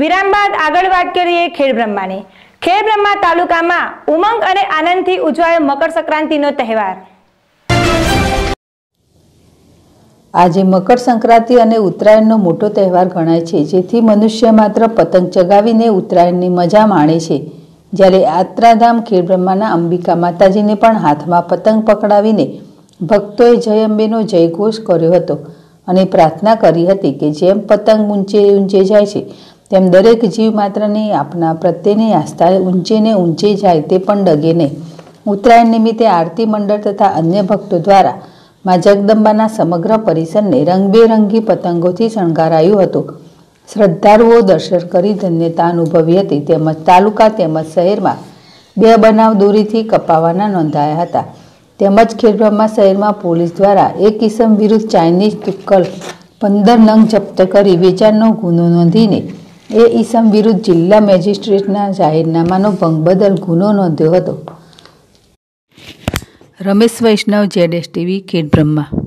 વિરામ બાદ આગળ વાત કરીએ ખેડ બ્રહ્માની. ખેડ બ્રહ્મા તાલુકામાં ઉમંગ અને આનંદથી ઉજવાયો મકર સંક્રાંતિનો તહેવાર. આજે મકર સંક્રાંતિ અને ઉત્તરાયણનો મોટો તહેવાર ગણાય છે, જેથી મનુષ્ય માત્ર પતંગ ચગાવીને ઉત્તરાયણની મજા માણે છે. જ્યારે આત્રાધામ ખેડબ્રહ્માના અંબિકા માતાજીને પણ હાથમાં પતંગ પકડાવીને ભક્તોએ જય અંબેનો જયઘોષ કર્યો હતો અને પ્રાર્થના કરી હતી કે જેમ પતંગ ઊંચે ઊંચે જાય છે તેમ દરેક જીવ માત્રની આપના પ્રત્યેની આસ્થા ઊંચે ને ઊંચે જાય તે પણ ડગે નહીં. ઉત્તરાયણ નિમિત્તે આરતી મંડળ તથા અન્ય ભક્તો દ્વારા મા જગદંબાના સમગ્ર પરિસરને રંગબેરંગી પતંગોથી શણગારાયું હતું. શ્રદ્ધાળુઓ દર્શન કરી ધન્યતા અનુભવી હતી તેમજ તાલુકા તેમજ શહેરમાં બે બનાવ દોરીથી કપાવાના નોંધાયા હતા. તેમજ ખેડબ્રહ્મા શહેરમાં પોલીસ દ્વારા એક કિસમ વિરુદ્ધ ચાઇનીઝ તુક્કલ પંદર નંગ જપ્ત કરી વેચાણનો ગુનો નોંધીને એ ઈસમ વિરુદ્ધ જિલ્લા મેજિસ્ટ્રેટના જાહેરનામાનો ભંગ બદલ ગુનો નોંધ્યો હતો. રમેશ વૈષ્ણવ જેડેશ ટીવી ખેડબ્રહ્મા